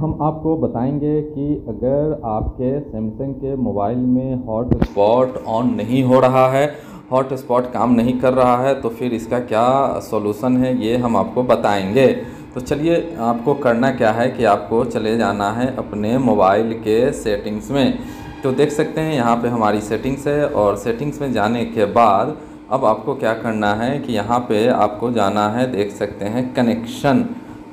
हम आपको बताएँगे कि अगर आपके सैमसंग के मोबाइल में हॉट स्पॉट ऑन नहीं हो रहा है हॉट स्पॉट काम नहीं कर रहा है तो फिर इसका क्या सॉल्यूशन है, ये हम आपको बताएँगे। तो चलिए, आपको करना क्या है कि आपको चले जाना है अपने मोबाइल के सेटिंग्स में। तो देख सकते हैं, यहाँ पे हमारी सेटिंग्स है और सेटिंग्स में जाने के बाद अब आपको क्या करना है कि यहाँ पे आपको जाना है, देख सकते हैं कनेक्शन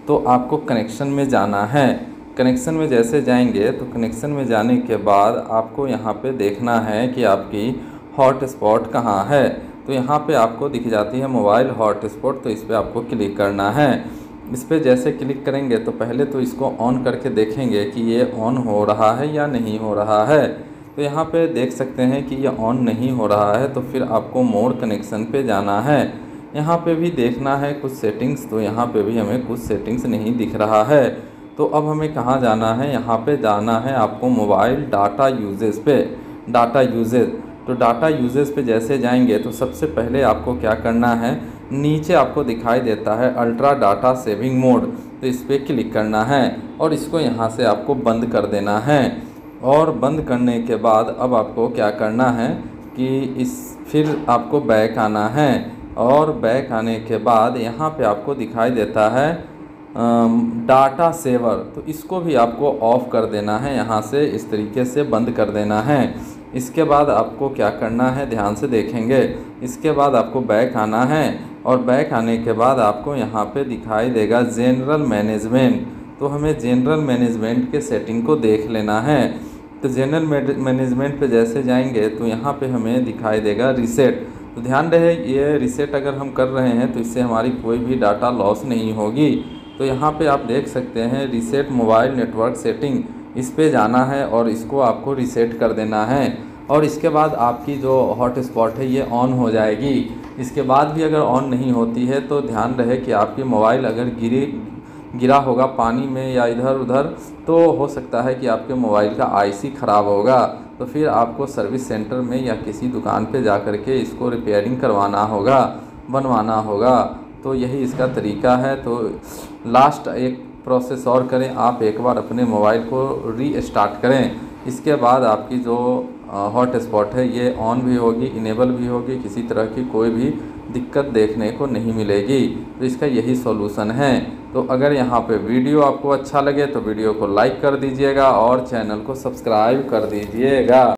तो आपको कनेक्शन में जाना है। कनेक्शन में जैसे जाएँगे तो कनेक्शन में जाने के बाद आपको यहाँ पे देखना है कि आपकी हॉट स्पॉट कहाँ है। तो यहाँ पे आपको दिख जाती है मोबाइल हॉट स्पॉट तो इस पर आपको क्लिक करना है। इस पर जैसे क्लिक करेंगे तो पहले तो इसको ऑन करके देखेंगे कि ये ऑन हो रहा है या नहीं हो रहा है। तो यहाँ पे देख सकते हैं कि ये ऑन नहीं हो रहा है तो फिर आपको मोड कनेक्शन पे जाना है। यहाँ पे भी देखना है कुछ सेटिंग्स तो यहाँ पे भी हमें कुछ सेटिंग्स नहीं दिख रहा है। तो अब हमें कहाँ जाना है? यहाँ पे जाना है आपको मोबाइल डाटा यूजेस पे। डाटा यूजेज तो डाटा यूजेस पे जैसे जाएँगे तो सबसे पहले आपको क्या करना है? नीचे आपको दिखाई देता है अल्ट्रा डाटा सेविंग मोड तो इस पर क्लिक करना है और इसको यहाँ से आपको बंद कर देना है। और बंद करने के बाद अब आपको क्या करना है कि इस, फिर आपको बैक आना है। और बैक आने के बाद यहाँ पे आपको दिखाई देता है डाटा सेवर तो इसको भी आपको ऑफ़ कर देना है, यहाँ से इस तरीके से बंद कर देना है। इसके बाद आपको क्या करना है, ध्यान से देखेंगे। इसके बाद आपको बैक आना है और बैक आने के बाद आपको यहाँ पे दिखाई देगा जनरल मैनेजमेंट तो हमें जनरल मैनेजमेंट के सेटिंग को देख लेना है। तो जनरल मैनेजमेंट पे जैसे जाएँगे तो यहाँ पे हमें दिखाई देगा रिसेट तो ध्यान रहे, ये रिसेट अगर हम कर रहे हैं तो इससे हमारी कोई भी डाटा लॉस नहीं होगी। तो यहाँ पे आप देख सकते हैं रीसेट मोबाइल नेटवर्क सेटिंग इस पे जाना है और इसको आपको रीसेट कर देना है। और इसके बाद आपकी जो हॉट स्पॉट है, ये ऑन हो जाएगी। इसके बाद भी अगर ऑन नहीं होती है तो ध्यान रहे कि आपकी मोबाइल अगर गिरी, गिरा होगा पानी में या इधर उधर तो हो सकता है कि आपके मोबाइल का आईसी ख़राब होगा। तो फिर आपको सर्विस सेंटर में या किसी दुकान पे जा कर के इसको रिपेयरिंग करवाना होगा, बनवाना होगा। तो यही इसका तरीका है। तो लास्ट एक प्रोसेस और करें। आप एक बार अपने मोबाइल को री स्टार्ट करें। इसके बाद आपकी जो हॉट स्पॉट है, ये ऑन भी होगी इनेबल भी होगी। किसी तरह की कोई भी दिक्कत देखने को नहीं मिलेगी। तो इसका यही सॉल्यूशन है। तो अगर यहाँ पे वीडियो आपको अच्छा लगे तो वीडियो को लाइक कर दीजिएगा और चैनल को सब्सक्राइब कर दीजिएगा।